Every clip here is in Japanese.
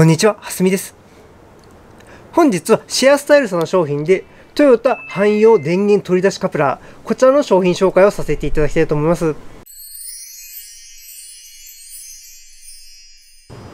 こんにちは、はすみです。本日はシェアスタイルさんの商品で、トヨタ汎用電源取り出しカプラー、こちらの商品紹介をさせていただきたいと思います。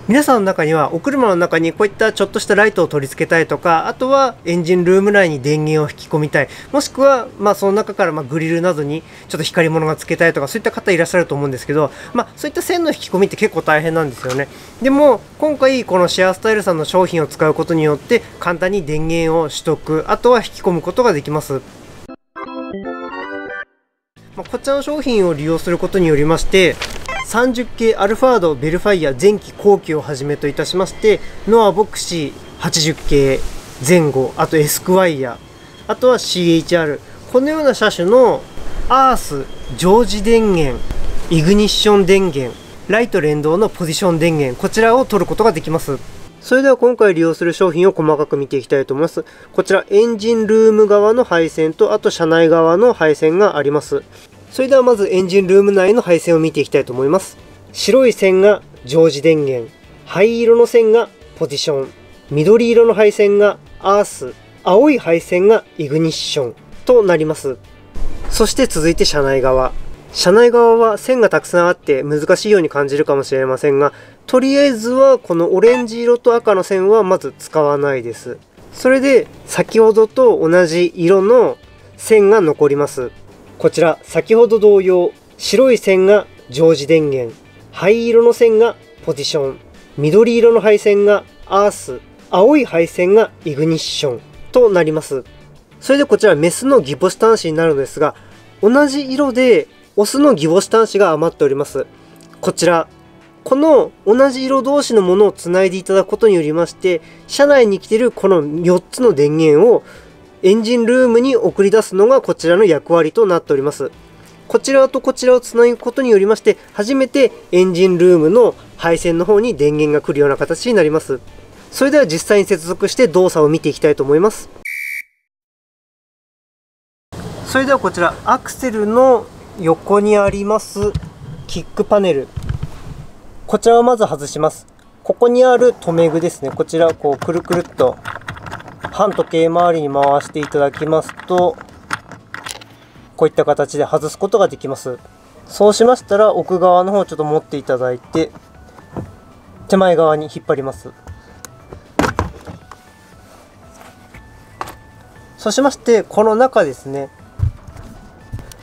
皆さんの中にはお車の中にこういったちょっとしたライトを取り付けたいとかあとはエンジンルーム内に電源を引き込みたい。もしくはまあその中からまあグリルなどにちょっと光り物がつけたいとかそういった方いらっしゃると思うんですけどまあそういった線の引き込みって結構大変なんですよね。でも今回このシェアスタイルさんの商品を使うことによって簡単に電源を取得あとは引き込むことができます。まあこちらの商品を利用することによりまして30系アルファードベルファイア前期後期をはじめといたしましてノアボクシー80系前後あとエスクワイアあとは CHR このような車種のアース常時電源イグニッション電源ライト連動のポジション電源こちらを取ることができます。それでは今回利用する商品を細かく見ていきたいと思います。こちらエンジンルーム側の配線とあと車内側の配線があります。それではまずエンジンルーム内の配線を見ていきたいと思います。白い線が常時電源。灰色の線がポジション。緑色の配線がアース。青い配線がイグニッション。となります。そして続いて車内側。車内側は線がたくさんあって難しいように感じるかもしれませんがとりあえずはこのオレンジ色と赤の線はまず使わないです。それで先ほどと同じ色の線が残ります。こちら先ほど同様白い線が常時電源灰色の線がポジション緑色の配線がアース青い配線がイグニッションとなります。それでこちらメスのギボシ端子になるのですが同じ色でオスのギボシ端子が余っております。こちらこの同じ色同士のものをつないでいただくことによりまして車内に来ているこの4つの電源をエンジンルームに送り出すのがこちらの役割となっております。こちらとこちらをつなぐことによりまして、初めてエンジンルームの配線の方に電源が来るような形になります。それでは実際に接続して動作を見ていきたいと思います。それではこちら、アクセルの横にありますキックパネル。こちらをまず外します。ここにある留め具ですね。こちらをこうくるくるっと反時計回りに回していただきますと、こういった形で外すことができます。そうしましたら奥側の方ちょっと持っていただいて、手前側に引っ張ります。そうしまして、この中ですね、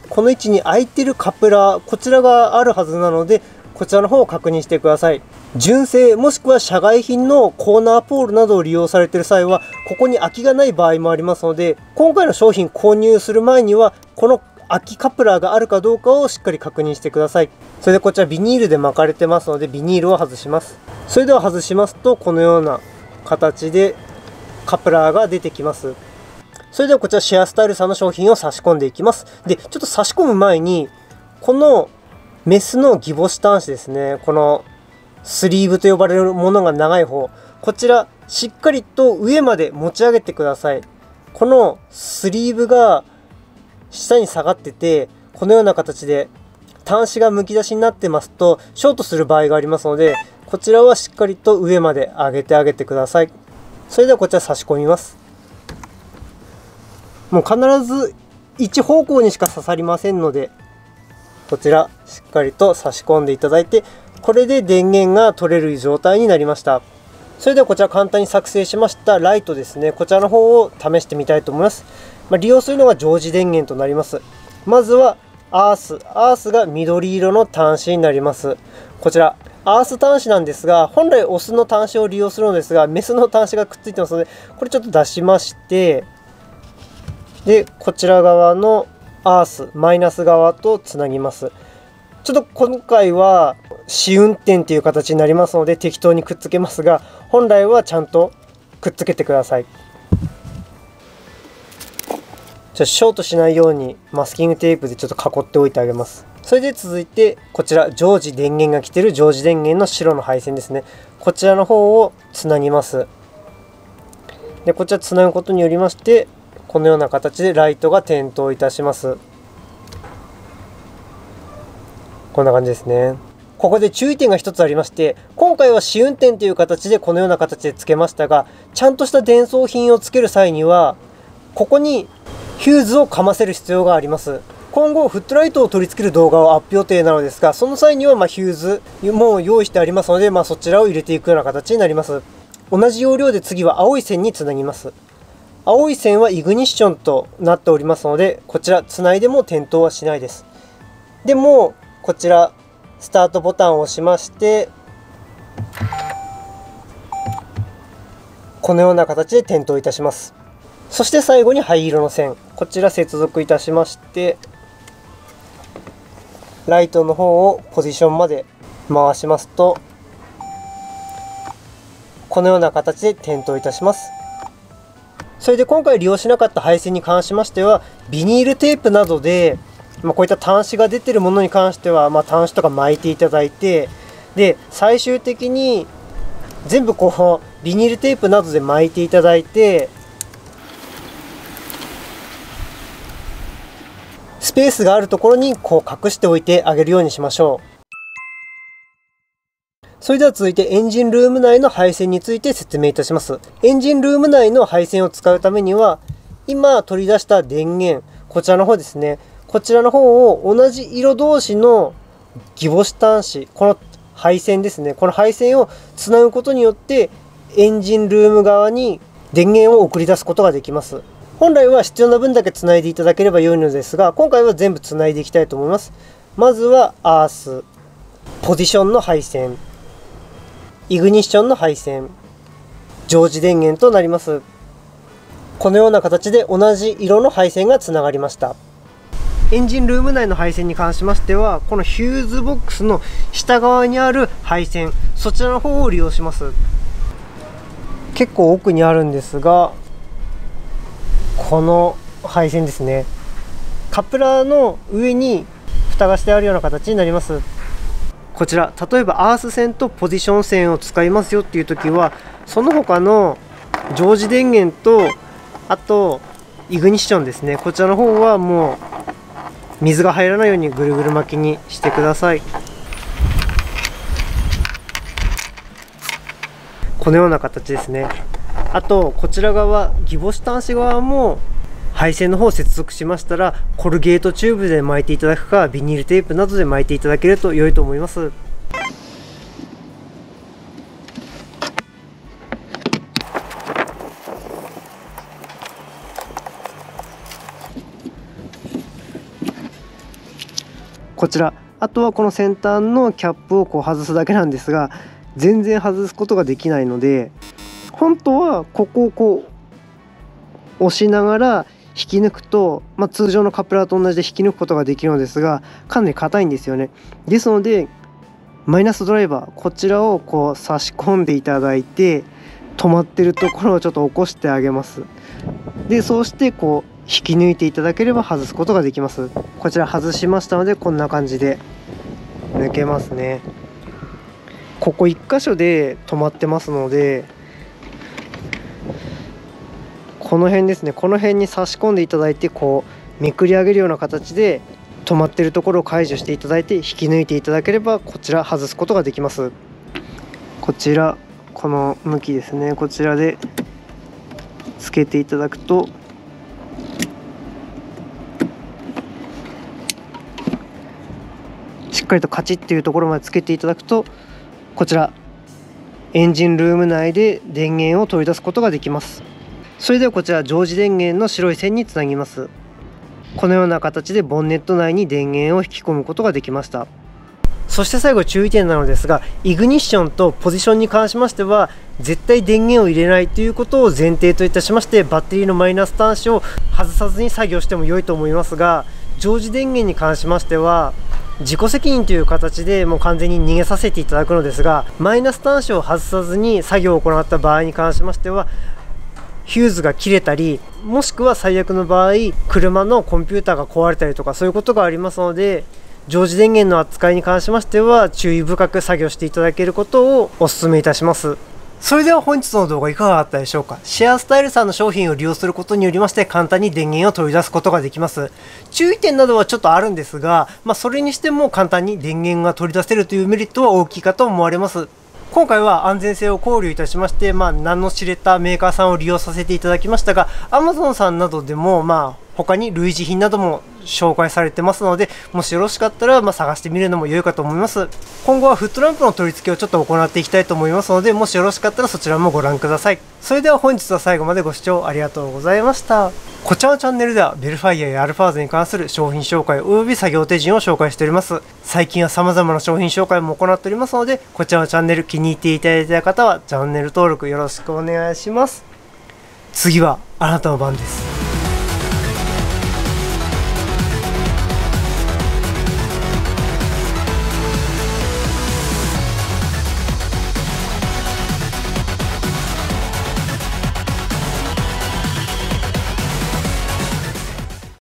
この位置に空いてるカプラー、こちらがあるはずなので、こちらの方を確認してください。純正もしくは社外品のコーナーポールなどを利用されている際はここに空きがない場合もありますので今回の商品購入する前にはこの空きカプラーがあるかどうかをしっかり確認してください。それでこちらビニールで巻かれてますのでビニールを外します。それでは外しますとこのような形でカプラーが出てきます。それではこちらシェアスタイルさんの商品を差し込んでいきます。でちょっと差し込む前にこのメスのギボシ端子ですね。このスリーブと呼ばれるものが長い方。こちらしっかりと上まで持ち上げてください。このスリーブが下に下がっててこのような形で端子がむき出しになってますとショートする場合がありますのでこちらはしっかりと上まで上げてあげてください。それではこちら差し込みます。もう必ず一方向にしか刺さりませんのでこちらしっかりと差し込んでいただいてこれで電源が取れる状態になりました。それではこちら簡単に作成しましたライトですね。こちらの方を試してみたいと思います、まあ、利用するのが常時電源となります。まずはアース。アースが緑色の端子になります。こちらアース端子なんですが本来オスの端子を利用するのですがメスの端子がくっついてますのでこれちょっと出しましてでこちら側のアースマイナス側とつなぎます。ちょっと今回は試運転っていう形になりますので適当にくっつけますが本来はちゃんとくっつけてください。じゃショートしないようにマスキングテープでちょっと囲っておいてあげます。それで続いてこちら常時電源が来てる常時電源の白の配線ですね。こちらの方をつなぎます。でこちらつなぐことによりましてこのような形でライトが点灯いたします。こんな感じですね。ここで注意点が一つありまして今回は試運転という形でこのような形で付けましたがちゃんとした伝送品をつける際にはここにヒューズをかませる必要があります。今後フットライトを取り付ける動画をアップ予定なのですがその際にはまヒューズも用意してありますので、まあ、そちらを入れていくような形になります。同じ要領で次は青い線につなぎます。青い線はイグニッションとなっておりますのでこちらつないでも点灯はしないです。でもこちらスタートボタンを押しましてこのような形で点灯いたします。そして最後に灰色の線。こちら接続いたしましてライトの方をポジションまで回しますとこのような形で点灯いたします。それで今回利用しなかった配線に関しましてはビニールテープなどで、まあ、こういった端子が出てるものに関しては、まあ、端子とか巻いていただいてで最終的に全部こうビニールテープなどで巻いていただいてスペースがあるところにこう隠しておいてあげるようにしましょう。それでは続いてエンジンルーム内の配線について説明いたします。エンジンルーム内の配線を使うためには、今取り出した電源、こちらの方ですね。こちらの方を同じ色同士のギボシ端子、この配線ですね。この配線をつなぐことによって、エンジンルーム側に電源を送り出すことができます。本来は必要な分だけつないでいただければ良いのですが、今回は全部つないでいきたいと思います。まずはアース、ポジションの配線、イグニッションの配線、常時電源となります。このような形で同じ色の配線がつながりました。エンジンルーム内の配線に関しましては、このヒューズボックスの下側にある配線、そちらの方を利用します。結構奥にあるんですが、この配線ですね。カップラーの上に蓋がしてあるような形になります。こちら例えばアース線とポジション線を使いますよっていう時はその他の常時電源とあとイグニッションですね。こちらの方はもう水が入らないようにぐるぐる巻きにしてください。このような形ですね。あとこちら側ギボシ端子側も配線の方を接続しましたらコルゲートチューブで巻いていただくかビニールテープなどで巻いていただけると良いと思います。こちら。あとはこの先端のキャップをこう外すだけなんですが全然外すことができないので本当はここをこう押しながら引き抜くと、まあ、通常のカプラーと同じで引き抜くことができるのですがかなり硬いんですよね。ですのでマイナスドライバーこちらをこう差し込んでいただいて止まってるところをちょっと起こしてあげます。でそうしてこう引き抜いていただければ外すことができます。こちら外しましたのでこんな感じで抜けますね。ここ1箇所で止まってますのでこの辺ですね。この辺に差し込んでいただいてこうめくり上げるような形で止まってるところを解除していただいて引き抜いていただければこちら外すことができます。こちらこの向きですね。こちらでつけていただくとしっかりとカチッっていうところまでつけていただくとこちらエンジンルーム内で電源を取り出すことができます。それではこちら常時電源の白い線につなぎます。このような形でボンネット内に電源を引き込むことができました。そして最後注意点なのですがイグニッションとポジションに関しましては絶対電源を入れないということを前提といたしましてバッテリーのマイナス端子を外さずに作業しても良いと思いますが常時電源に関しましては自己責任という形でもう完全に逃げさせていただくのですがマイナス端子を外さずに作業を行った場合に関しましてはヒューズが切れたりもしくは最悪の場合車のコンピューターが壊れたりとかそういうことがありますので常時電源の扱いに関しましては注意深く作業していただけることをお勧めいたします。それでは本日の動画いかがだったでしょうか？シェアスタイルさんの商品を利用することによりまして簡単に電源を取り出すことができます。注意点などはちょっとあるんですが、まあ、それにしても簡単に電源が取り出せるというメリットは大きいかと思われます。今回は安全性を考慮いたしまして、まあ、名の知れたメーカーさんを利用させていただきましたが、Amazon さんなどでも、まあ、他に類似品なども紹介されてますので、もしよろしかったら、ま探してみるのも良いかと思います。今後はフットランプの取り付けをちょっと行っていきたいと思いますので、もしよろしかったらそちらもご覧ください。それでは本日は最後までご視聴ありがとうございました。こちらのチャンネルでは、ベルファイアやアルファーズに関する商品紹介及び作業手順を紹介しております。最近は様々な商品紹介も行っておりますので、こちらのチャンネル気に入っていただいた方は、チャンネル登録よろしくお願いします。次はあなたの番です。